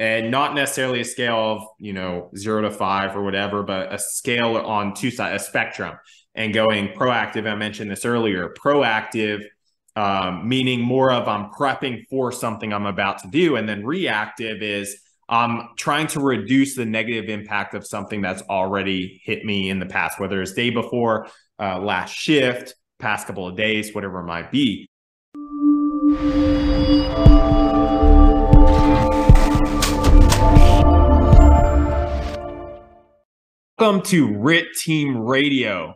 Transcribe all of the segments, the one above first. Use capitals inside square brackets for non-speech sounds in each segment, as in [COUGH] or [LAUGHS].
and not necessarily a scale of you know zero to five or whatever, but a scale on two sides, a spectrum, and going proactive. I mentioned this earlier. Proactive, um, meaning more of I'm prepping for something I'm about to do, and then reactive is I'm trying to reduce the negative impact of something that's already hit me in the past, whether it's day before, uh, last shift, past couple of days, whatever it might be. Welcome to RIT Team Radio,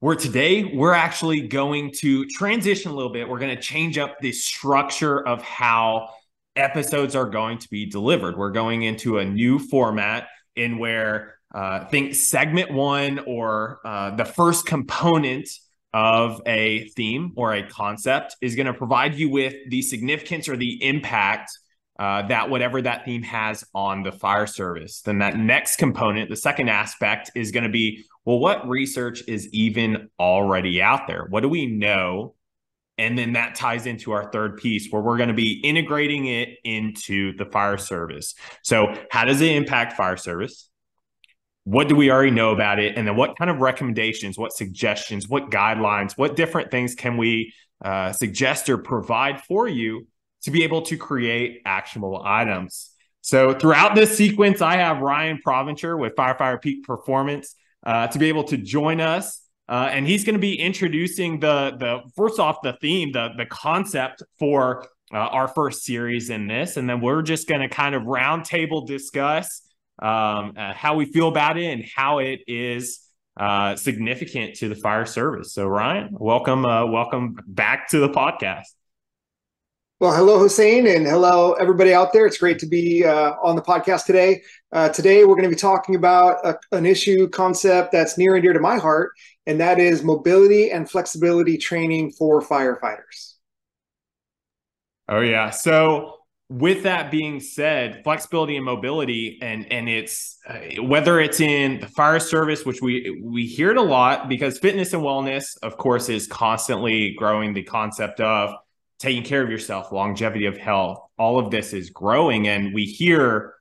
where today we're actually going to transition a little bit. We're going to change up the structure of how episodes are going to be delivered. We're going into a new format in where uh, think segment one or uh, the first component of a theme or a concept is going to provide you with the significance or the impact uh, that whatever that theme has on the fire service. Then that next component, the second aspect, is going to be well, what research is even already out there? What do we know? And then that ties into our third piece where we're going to be integrating it into the fire service. So, how does it impact fire service? What do we already know about it? And then what kind of recommendations, what suggestions, what guidelines, what different things can we uh, suggest or provide for you to be able to create actionable items. So throughout this sequence, I have Ryan Provencher with Firefighter Peak Performance uh, to be able to join us. Uh, and he's going to be introducing the the first off the theme, the the concept for uh, our first series in this, and then we're just going to kind of roundtable discuss um, uh, how we feel about it and how it is uh, significant to the fire service. So Ryan, welcome, uh, welcome back to the podcast. Well, hello, Hussien, and hello, everybody out there. It's great to be uh, on the podcast today. Uh, today, we're going to be talking about a, an issue concept that's near and dear to my heart, and that is mobility and flexibility training for firefighters. Oh, yeah. So, with that being said, flexibility and mobility, and and it's uh, whether it's in the fire service, which we we hear it a lot because fitness and wellness, of course, is constantly growing the concept of taking care of yourself, longevity of health, all of this is growing. And we hear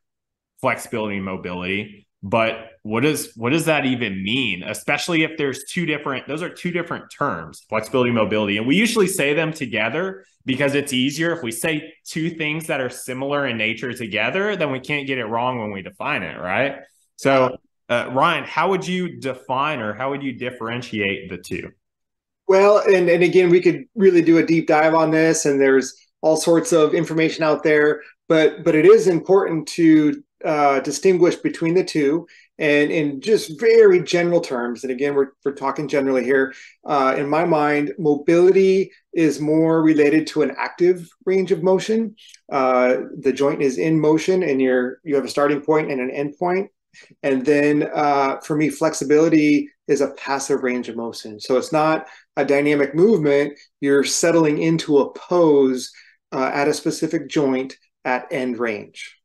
flexibility and mobility, but what does what does that even mean? Especially if there's two different, those are two different terms, flexibility mobility. And we usually say them together because it's easier. If we say two things that are similar in nature together, then we can't get it wrong when we define it, right? So uh, Ryan, how would you define or how would you differentiate the two? Well, and, and again, we could really do a deep dive on this, and there's all sorts of information out there, but but it is important to uh, distinguish between the two. And in just very general terms, and again, we're, we're talking generally here, uh, in my mind, mobility is more related to an active range of motion. Uh, the joint is in motion and you're, you have a starting point and an end point. And then uh, for me, flexibility is a passive range of motion. So it's not a dynamic movement. You're settling into a pose uh, at a specific joint at end range.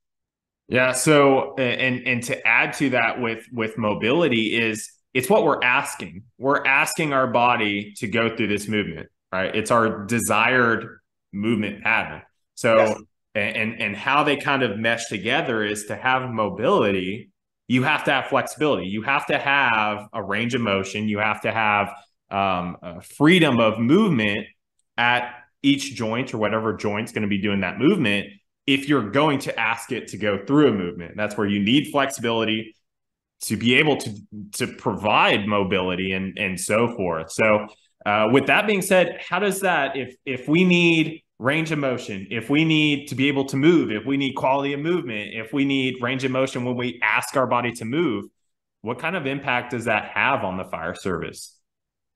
Yeah. So and and to add to that with with mobility is it's what we're asking. We're asking our body to go through this movement, right? It's our desired movement pattern. So yes. and and how they kind of mesh together is to have mobility you have to have flexibility. You have to have a range of motion. You have to have um, freedom of movement at each joint or whatever joint's going to be doing that movement if you're going to ask it to go through a movement. That's where you need flexibility to be able to to provide mobility and and so forth. So uh, with that being said, how does that if if we need range of motion, if we need to be able to move, if we need quality of movement, if we need range of motion when we ask our body to move, what kind of impact does that have on the fire service?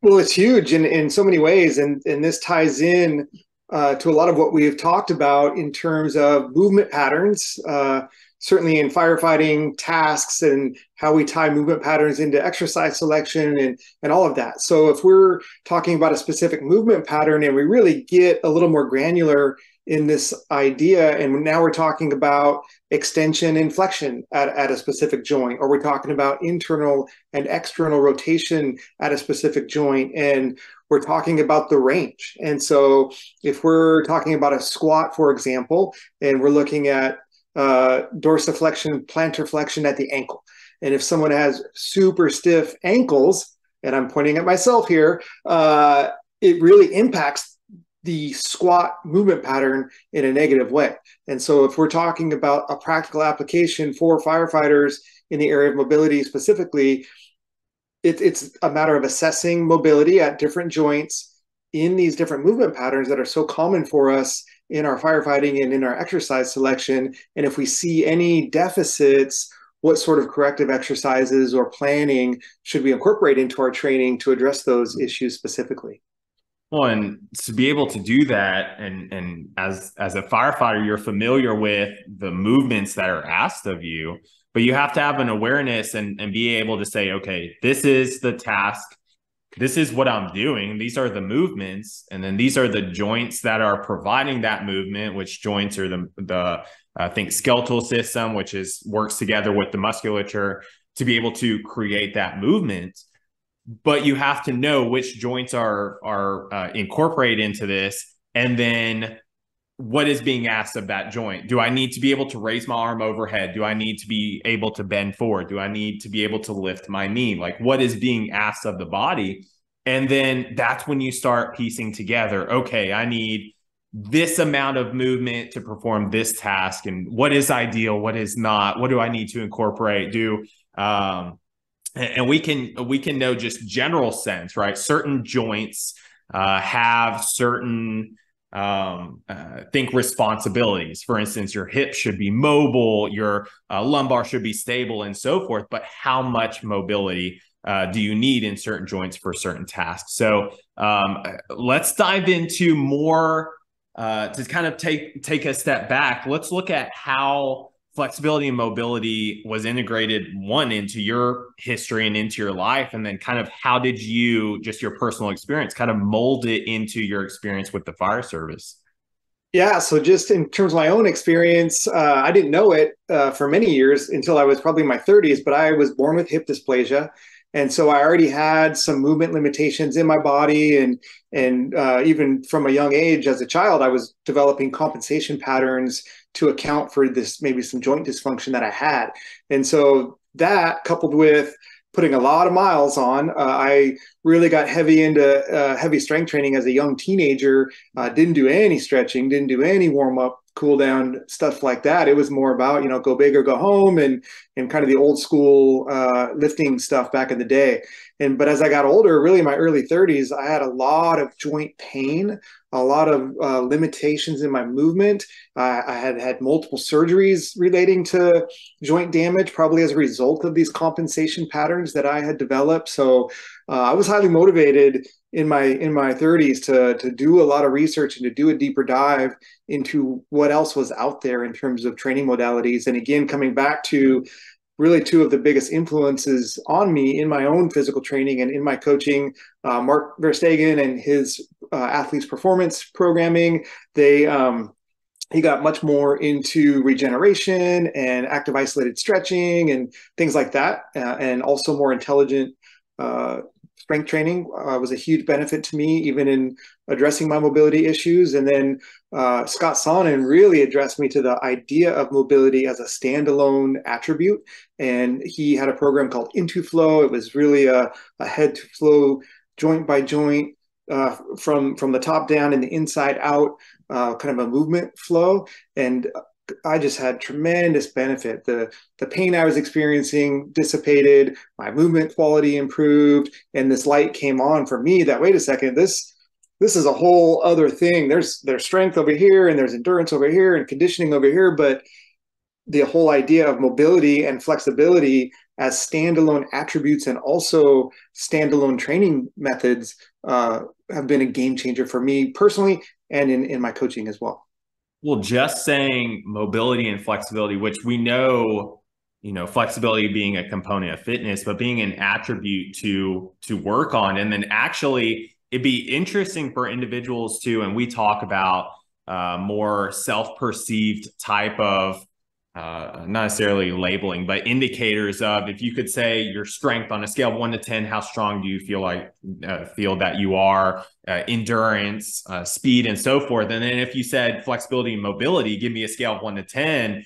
Well, it's huge in, in so many ways. And, and this ties in uh, to a lot of what we have talked about in terms of movement patterns. Uh, certainly in firefighting tasks and how we tie movement patterns into exercise selection and, and all of that. So if we're talking about a specific movement pattern and we really get a little more granular in this idea, and now we're talking about extension inflection at, at a specific joint, or we're talking about internal and external rotation at a specific joint, and we're talking about the range. And so if we're talking about a squat, for example, and we're looking at uh, dorsiflexion, plantar flexion at the ankle. And if someone has super stiff ankles, and I'm pointing at myself here, uh, it really impacts the squat movement pattern in a negative way. And so, if we're talking about a practical application for firefighters in the area of mobility specifically, it, it's a matter of assessing mobility at different joints in these different movement patterns that are so common for us in our firefighting and in our exercise selection. And if we see any deficits, what sort of corrective exercises or planning should we incorporate into our training to address those issues specifically? Well, and to be able to do that, and and as as a firefighter, you're familiar with the movements that are asked of you, but you have to have an awareness and and be able to say, okay, this is the task, this is what I'm doing. These are the movements, and then these are the joints that are providing that movement. Which joints are the the I think skeletal system, which is works together with the musculature to be able to create that movement. But you have to know which joints are are uh, incorporated into this, and then what is being asked of that joint. Do I need to be able to raise my arm overhead? Do I need to be able to bend forward? Do I need to be able to lift my knee? Like what is being asked of the body? And then that's when you start piecing together, okay, I need this amount of movement to perform this task and what is ideal what is not what do i need to incorporate do um, and, we can we can know just general sense right? Certain joints uh, have certain um, uh, think responsibilities. For instance your hip should be mobile your uh, lumbar should be stable and so forth. But how much mobility uh, do you need in certain joints for certain tasks? So um, let's dive into more uh, to kind of take take a step back, let's look at how flexibility and mobility was integrated one into your history and into your life and then kind of how did you just your personal experience kind of mold it into your experience with the fire service? Yeah so just in terms of my own experience uh, i didn't know it uh, for many years until i was probably in my 30s but i was born with hip dysplasia. And so I already had some movement limitations in my body, and and uh, even from a young age as a child, I was developing compensation patterns to account for this maybe some joint dysfunction that I had, and so that coupled with putting a lot of miles on. Uh, I really got heavy into uh, heavy strength training as a young teenager. Uh, didn't do any stretching, didn't do any warm up cool down stuff like that it was more about you know go big or go home and and kind of the old school uh, lifting stuff back in the day and but as i got older really in my early 30s i had a lot of joint pain a lot of uh, limitations in my movement. I had had multiple surgeries relating to joint damage probably as a result of these compensation patterns that i had developed. So uh, i was highly motivated in my in my 30s to to do a lot of research and to do a deeper dive into what else was out there in terms of training modalities. And again coming back to really two of the biggest influences on me in my own physical training and in my coaching uh, mark verstegen and his uh, athletes performance programming they um, he got much more into regeneration and active isolated stretching and things like that uh, and also more intelligent uh, strength training uh, was a huge benefit to me, even in addressing my mobility issues. And then uh, Scott Sonnon really addressed me to the idea of mobility as a standalone attribute. And he had a program called Intu-Flow. It was really a, a head to flow, joint by joint, uh, from from the top down and the inside out, uh, kind of a movement flow. And I just had tremendous benefit. The the pain I was experiencing dissipated, my movement quality improved, and this light came on for me that wait a second, this this is a whole other thing. There's there's strength over here and there's endurance over here and conditioning over here, but the whole idea of mobility and flexibility as standalone attributes and also standalone training methods uh, have been a game changer for me personally and in, in my coaching as well. Well, just saying mobility and flexibility, which we know, you know, flexibility being a component of fitness, but being an attribute to to work on, and then actually it'd be interesting for individuals to, and we talk about uh, more self-perceived type of uh, not necessarily labeling, but indicators of if you could say your strength on a scale of one to 10, how strong do you feel like, uh, feel that you are, uh, endurance, uh, speed, and so forth. And then if you said flexibility and mobility, give me a scale of one to 10,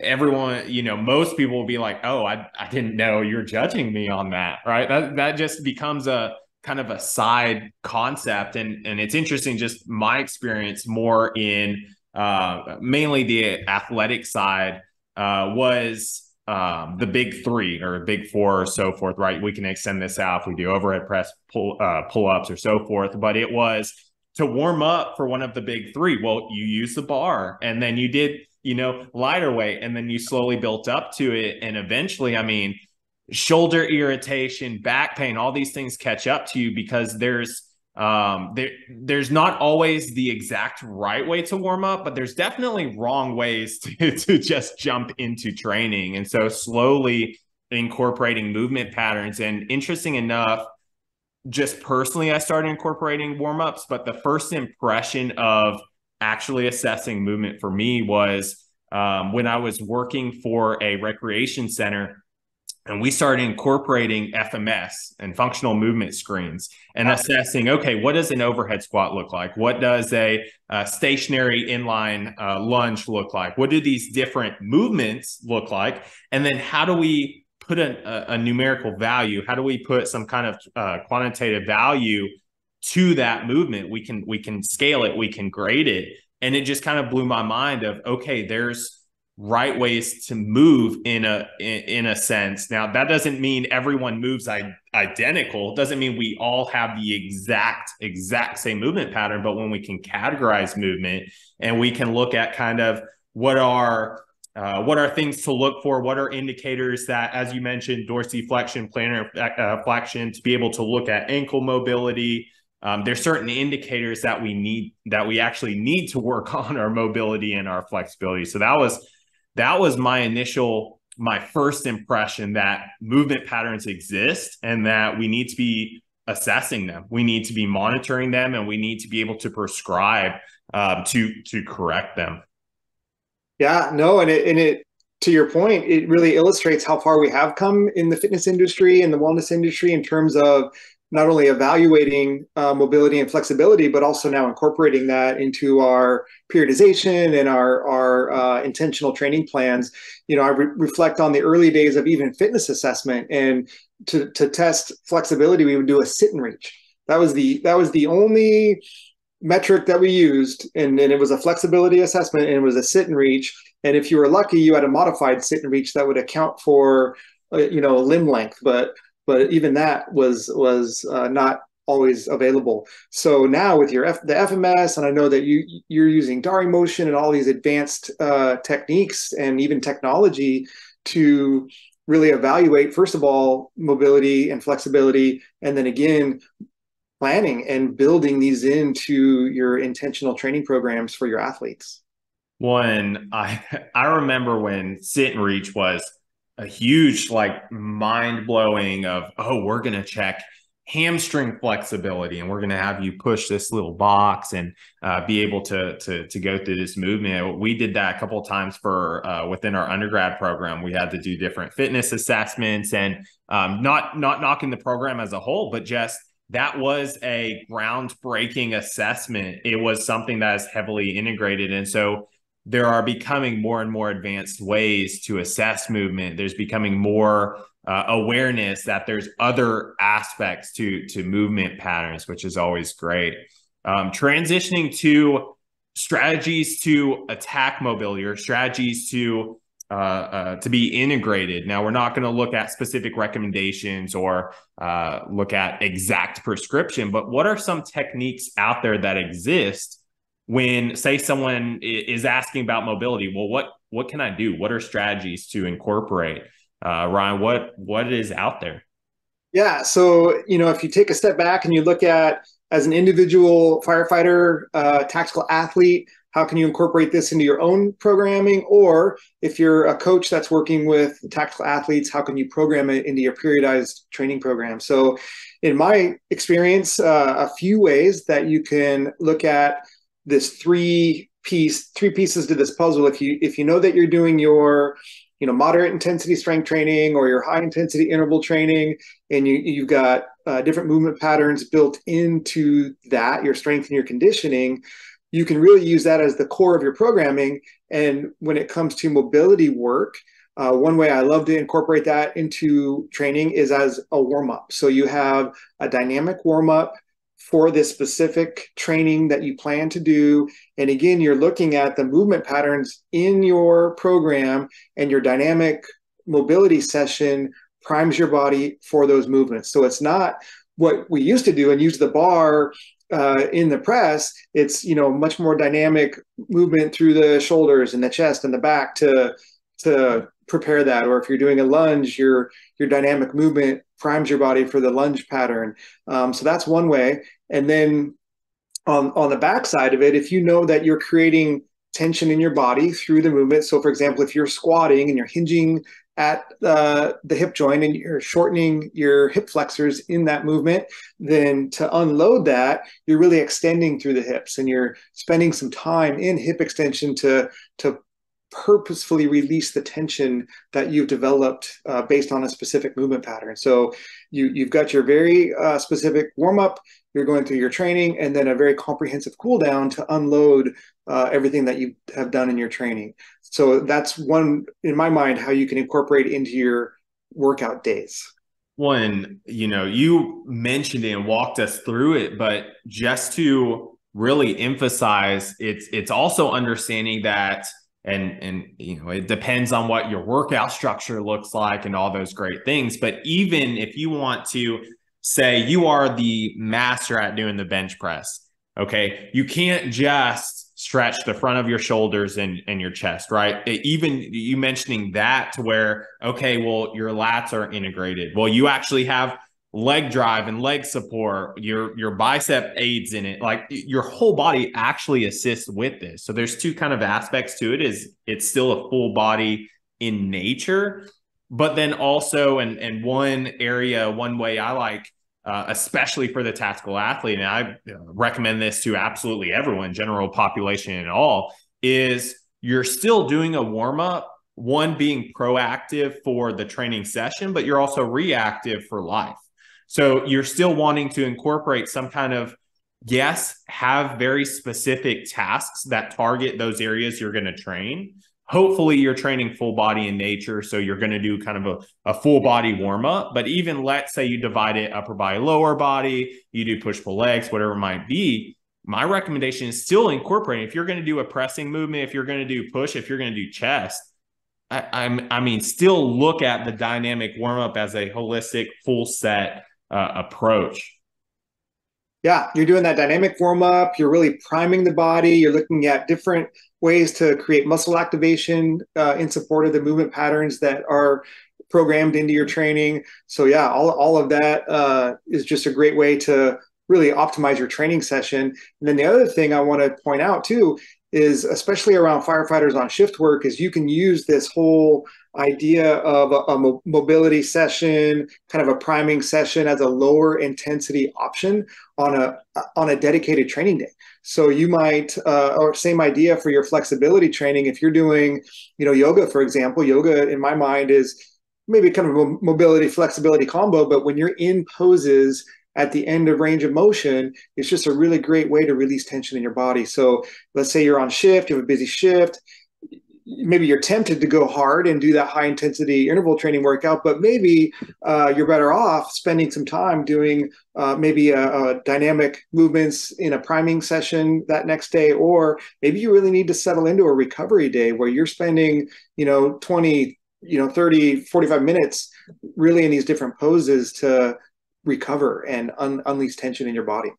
everyone, you know, most people will be like, "Oh, I I didn't know you're judging me on that." Right? That that just becomes a kind of a side concept and and it's interesting just my experience more in uh mainly the athletic side uh was um, the big three or big four or so forth, right? We can extend this out if we do overhead press, pull uh, pull ups or so forth. But it was to warm up for one of the big three. Well, you use the bar, and then you did you know lighter weight, and then you slowly built up to it, and eventually, I mean, shoulder irritation, back pain, all these things catch up to you because there's um there there's not always the exact right way to warm up but there's definitely wrong ways [LAUGHS] to, to just jump into training. And so slowly incorporating movement patterns. And interesting enough just personally i started incorporating warm-ups but the first impression of actually assessing movement for me was um, when i was working for a recreation center and we started incorporating FMS and functional movement screens and assessing okay, what does an overhead squat look like? What does a, a stationary inline uh, lunge look like? What do these different movements look like? And then how do we put a, a, a numerical value? How do we put some kind of uh, quantitative value to that movement? We can we can scale it, we can grade it, and it just kind of blew my mind of okay, there's right ways to move in a in, in a sense. Now that doesn't mean everyone moves I- identical. It doesn't mean we all have the exact exact same movement pattern, but when we can categorize movement and we can look at kind of what are uh, what are things to look for? What are indicators that, as you mentioned, dorsiflexion, plantar uh, flexion, to be able to look at ankle mobility? Um, there's certain indicators that we need that we actually need to work [LAUGHS] on our mobility and our flexibility. So that was that was my initial my first impression that movement patterns exist and that we need to be assessing them. We need to be monitoring them and we need to be able to prescribe um, to to correct them. Yeah no and it and it to your point it really illustrates how far we have come in the fitness industry and the wellness industry in terms of not only evaluating uh, mobility and flexibility, but also now incorporating that into our periodization and our our uh, intentional training plans. You know, I re- reflect on the early days of even fitness assessment, and to to test flexibility, we would do a sit and reach. That was the that was the only metric that we used, and, and it was a flexibility assessment, and it was a sit and reach. And if you were lucky, you had a modified sit and reach that would account for uh, you know limb length, but but even that was was uh, not always available. So now with your F, the FMS, and I know that you you're using Dari motion and all these advanced uh, techniques and even technology to really evaluate first of all mobility and flexibility, and then again planning and building these into your intentional training programs for your athletes. One, I [LAUGHS] I remember when sit and reach was a huge like mind blowing of oh we're gonna check hamstring flexibility and we're going to have you push this little box and uh, be able to, to to go through this movement. We did that a couple of times for uh, within our undergrad program. We had to do different fitness assessments and um, not not knocking the program as a whole but just that was a groundbreaking assessment. It was something that is heavily integrated and so there are becoming more and more advanced ways to assess movement. There's becoming more uh, awareness that there's other aspects to to movement patterns, which is always great. Um, transitioning to strategies to attack mobility or strategies to uh, uh, to be integrated. Now, we're not going to look at specific recommendations or uh, look at exact prescription, but what are some techniques out there that exist when say someone is asking about mobility well what what can i do? What are strategies to incorporate? Uh, ryan what what is out there? Yeah so you know if you take a step back and you look at as an individual firefighter uh, tactical athlete how can you incorporate this into your own programming? Or if you're a coach that's working with tactical athletes how can you program it into your periodized training program? So in my experience uh, a few ways that you can look at this three piece three pieces to this puzzle if you if you know that you're doing your you know moderate intensity strength training or your high intensity interval training and you you've got uh, different movement patterns built into that your strength and your conditioning you can really use that as the core of your programming. And when it comes to mobility work, uh, one way I love to incorporate that into training is as a warm up. So you have a dynamic warm up for this specific training that you plan to do. And again, you're looking at the movement patterns in your program, and your dynamic mobility session primes your body for those movements. So it's not what we used to do and use the bar uh, in the press, it's you know much more dynamic movement through the shoulders and the chest and the back to to prepare that. Or if you're doing a lunge, your your dynamic movement primes your body for the lunge pattern. Um, so that's one way. And then on on the back side of it, if you know that you're creating tension in your body through the movement. So, for example, if you're squatting and you're hinging at uh, the hip joint and you're shortening your hip flexors in that movement, then to unload that, you're really extending through the hips and you're spending some time in hip extension to, to purposefully release the tension that you've developed uh, based on a specific movement pattern. So you, you've got your very uh, specific warm up, you're going through your training, and then a very comprehensive cool down to unload uh, everything that you have done in your training. So that's one, in my mind, how you can incorporate into your workout days. One, you know, you mentioned it and walked us through it, but just to really emphasize, it's it's also understanding that and and you know it depends on what your workout structure looks like and all those great things but even if you want to say you are the master at doing the bench press okay you can't just stretch the front of your shoulders and, and your chest, right? Even you mentioning that to where, okay, well, your lats are integrated. Well, you actually have leg drive and leg support, your your bicep aids in it. Like your whole body actually assists with this. So there's two kind of aspects to it is it's still a full body in nature, but then also and and one area, one way I like uh, especially for the tactical athlete, and I recommend this to absolutely everyone, general population and all, is you're still doing a warm up, one being proactive for the training session, but you're also reactive for life. So you're still wanting to incorporate some kind of yes, have very specific tasks that target those areas you're going to train, hopefully you're training full body in nature so you're going to do kind of a, a full body warm up but even let's say you divide it upper body lower body you do push pull legs whatever it might be my recommendation is still incorporating. If you're going to do a pressing movement if you're going to do push if you're going to do chest I, I'm, I mean, still look at the dynamic warm up as a holistic, full set uh, approach. Yeah, you're doing that dynamic warm up. You're really priming the body. You're looking at different ways to create muscle activation uh, in support of the movement patterns that are programmed into your training. So yeah, all, all of that uh, is just a great way to really optimize your training session. And then the other thing I want to point out too is especially around firefighters on shift work is you can use this whole idea of a, a, mobility session kind of a priming session as a lower intensity option on a on a dedicated training day. So you might uh, or same idea for your flexibility training. If you're doing you know yoga for example yoga in my mind is maybe kind of a mobility flexibility combo but when you're in poses at the end of range of motion, it's just a really great way to release tension in your body. So let's say you're on shift, you have a busy shift. Maybe you're tempted to go hard and do that high intensity interval training workout, but maybe uh, you're better off spending some time doing uh, maybe a, a dynamic movements in a priming session that next day, or maybe you really need to settle into a recovery day where you're spending, you know, 20, you know, 30, 45 minutes really in these different poses to recover and un- unleash tension in your body.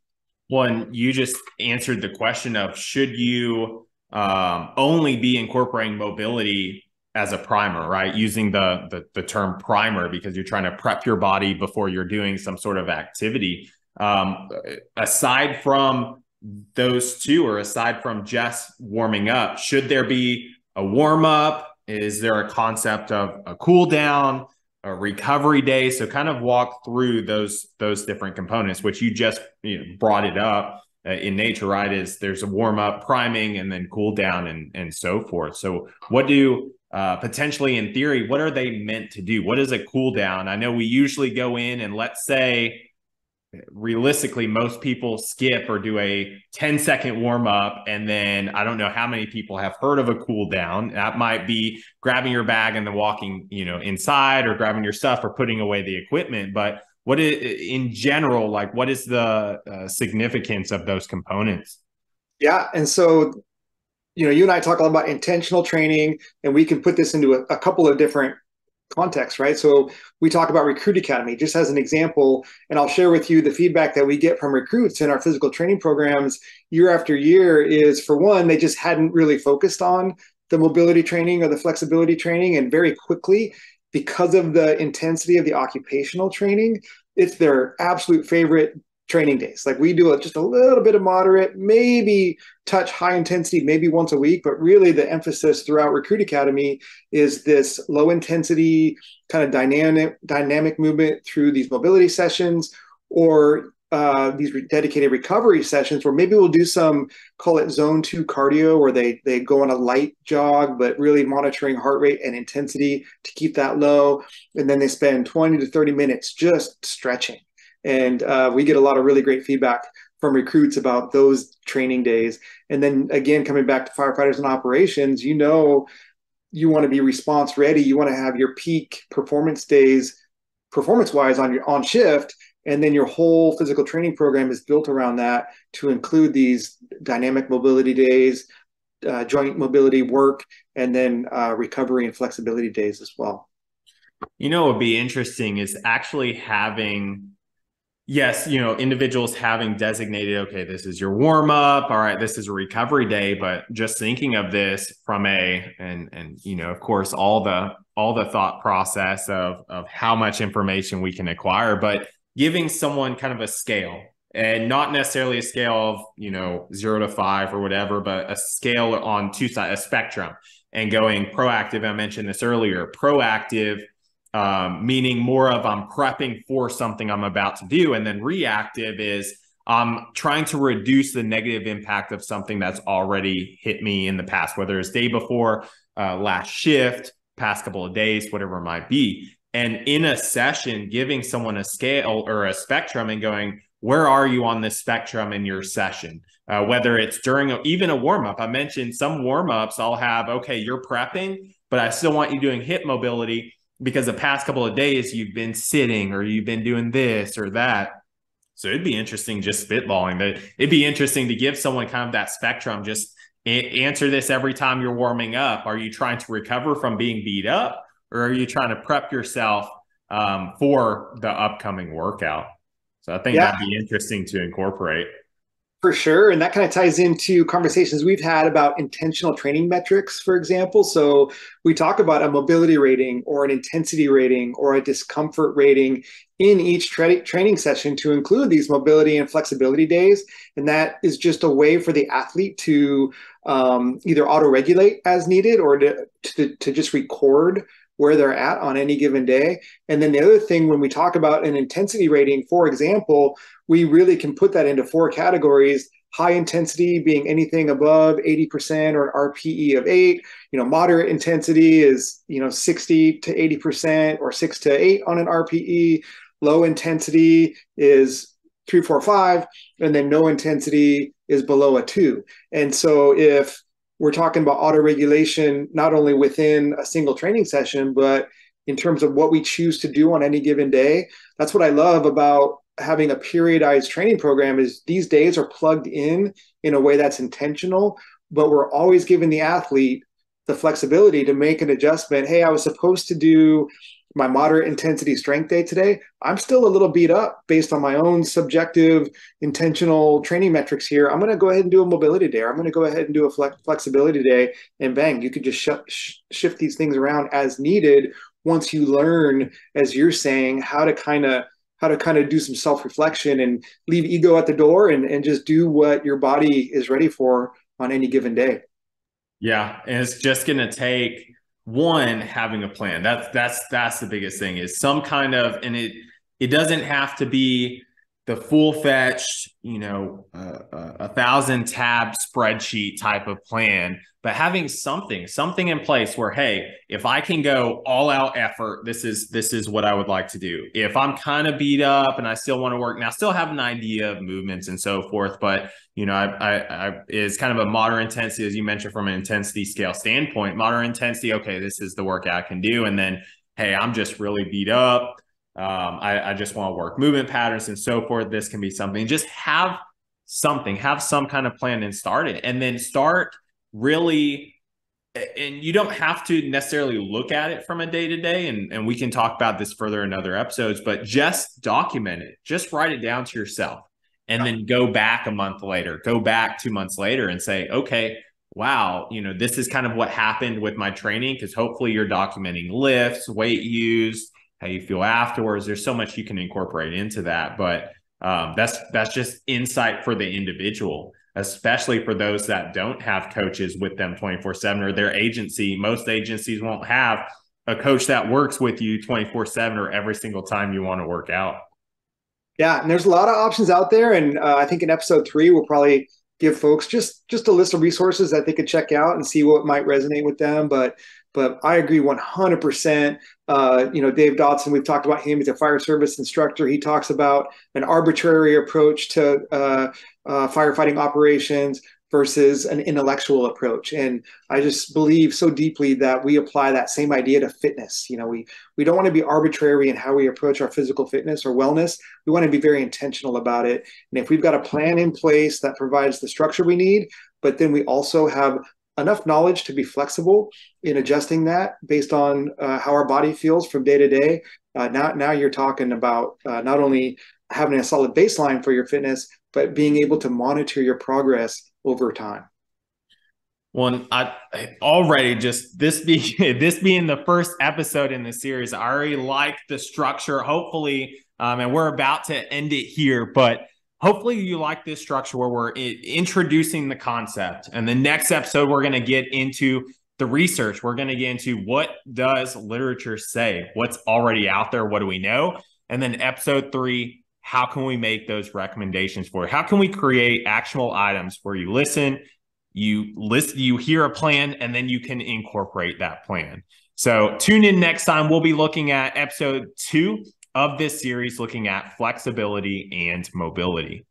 One, you just answered the question of should you um, only be incorporating mobility as a primer, right? Using the, the, the term primer because you're trying to prep your body before you're doing some sort of activity. Um, aside from those two, or aside from just warming up, should there be a warm up? Is there a concept of a cool down? A recovery day. So kind of walk through those those different components, which you just you know, brought it up uh, in nature, right? Is there's a warm up, priming, and then cool down, and and so forth. So what do uh, potentially in theory, what are they meant to do? What is a cool down? I know we usually go in and let's say realistically most people skip or do a 10 second warm up and then i don't know how many people have heard of a cool down. That might be grabbing your bag and then walking you know inside or grabbing your stuff or putting away the equipment. But what is, in general like what is the uh, significance of those components? Yeah and so you know you and i talk a lot about intentional training and we can put this into a, a couple of different context, right? So we talk about Recruit Academy just as an example, and I'll share with you the feedback that we get from recruits in our physical training programs year after year is for one, they just hadn't really focused on the mobility training or the flexibility training, and very quickly, because of the intensity of the occupational training, it's their absolute favorite training days. Like we do just a little bit of moderate, maybe touch high intensity, maybe once a week, but really the emphasis throughout Recruit Academy is this low intensity kind of dynamic dynamic movement through these mobility sessions or uh, these dedicated recovery sessions where maybe we'll do some call it zone two cardio where they they go on a light jog but really monitoring heart rate and intensity to keep that low and then they spend 20 to 30 minutes just stretching and uh, we get a lot of really great feedback from recruits about those training days. And then again, coming back to firefighters and operations, you know, you want to be response ready. You want to have your peak performance days, performance wise, on your on shift, and then your whole physical training program is built around that to include these dynamic mobility days, uh, joint mobility work, and then uh, recovery and flexibility days as well. You know, what would be interesting is actually having yes, you know, individuals having designated, okay, this is your warm up. All right, this is a recovery day. But just thinking of this from a and and you know, of course, all the all the thought process of of how much information we can acquire, but giving someone kind of a scale and not necessarily a scale of you know zero to five or whatever, but a scale on two sides, a spectrum, and going proactive. I mentioned this earlier. Proactive um, meaning more of I'm prepping for something I'm about to do. And then reactive is I'm trying to reduce the negative impact of something that's already hit me in the past, whether it's day before, uh, last shift, past couple of days, whatever it might be. And in a session, giving someone a scale or a spectrum and going, where are you on this spectrum in your session? Uh, whether it's during a, even a warm up. I mentioned some warm ups, I'll have, okay, you're prepping, but I still want you doing hip mobility because the past couple of days you've been sitting or you've been doing this or that. So it'd be interesting just spitballing that. It'd be interesting to give someone kind of that spectrum. Just a- answer this every time you're warming up. Are you trying to recover from being beat up or are you trying to prep yourself um, for the upcoming workout? So I think yeah. that'd be interesting to incorporate. For sure. And that kind of ties into conversations we've had about intentional training metrics, for example. So we talk about a mobility rating or an intensity rating or a discomfort rating in each tra- training session to include these mobility and flexibility days. And that is just a way for the athlete to um, either auto regulate as needed or to, to, to just record where they're at on any given day. And then the other thing, when we talk about an intensity rating, for example, we really can put that into four categories high intensity being anything above 80% or an RPE of eight. You know, moderate intensity is, you know, 60 to 80% or six to eight on an RPE. Low intensity is three, four, five. And then no intensity is below a two. And so if we're talking about auto regulation, not only within a single training session, but in terms of what we choose to do on any given day, that's what I love about having a periodized training program is these days are plugged in in a way that's intentional but we're always giving the athlete the flexibility to make an adjustment. Hey i was supposed to do my moderate intensity strength day today i'm still a little beat up based on my own subjective intentional training metrics here i'm going to go ahead and do a mobility day i'm going to go ahead and do a flex- flexibility day and bang you could just sh- sh- shift these things around as needed once you learn as you're saying how to kind of how to kind of do some self-reflection and leave ego at the door and, and just do what your body is ready for on any given day. Yeah. And it's just gonna take one having a plan. That's that's that's the biggest thing is some kind of and it it doesn't have to be the full fetched, you know, uh, uh, a thousand tab spreadsheet type of plan, but having something, something in place where, hey, if I can go all out effort, this is this is what I would like to do. If I'm kind of beat up and I still want to work, now still have an idea of movements and so forth, but you know, I, I, I is kind of a moderate intensity, as you mentioned, from an intensity scale standpoint. Moderate intensity, okay, this is the workout I can do, and then hey, I'm just really beat up um, I, I just want to work movement patterns and so forth. This can be something. Just have something, have some kind of plan and start it, and then start really. And you don't have to necessarily look at it from a day to day, and and we can talk about this further in other episodes. But just document it. Just write it down to yourself, and then go back a month later, go back two months later, and say, okay, wow, you know, this is kind of what happened with my training because hopefully you're documenting lifts, weight used, how you feel afterwards. There's so much you can incorporate into that, but um, that's that's just insight for the individual, especially for those that don't have coaches with them 24 seven or their agency. Most agencies won't have a coach that works with you 24 seven or every single time you want to work out. Yeah, and there's a lot of options out there, and uh, I think in episode three we'll probably give folks just just a list of resources that they could check out and see what might resonate with them. But but I agree 100%. Uh, you know, Dave Dodson, we've talked about him. He's a fire service instructor. He talks about an arbitrary approach to uh, uh, firefighting operations versus an intellectual approach. And I just believe so deeply that we apply that same idea to fitness. You know, we we don't want to be arbitrary in how we approach our physical fitness or wellness. We want to be very intentional about it. And if we've got a plan in place that provides the structure we need, but then we also have enough knowledge to be flexible in adjusting that based on uh, how our body feels from day to day. Uh, now, now you're talking about uh, not only having a solid baseline for your fitness, but being able to monitor your progress over time. Well, I already just this being [LAUGHS] this being the first episode in the series, I already like the structure. Hopefully, um, and we're about to end it here, but hopefully you like this structure where we're introducing the concept. And the next episode we're going to get into the research. We're going to get into what does literature say? What's already out there? What do we know? And then episode three how can we make those recommendations for how can we create actionable items where you listen you list you hear a plan and then you can incorporate that plan? So tune in next time. We'll be looking at episode two of this series looking at flexibility and mobility.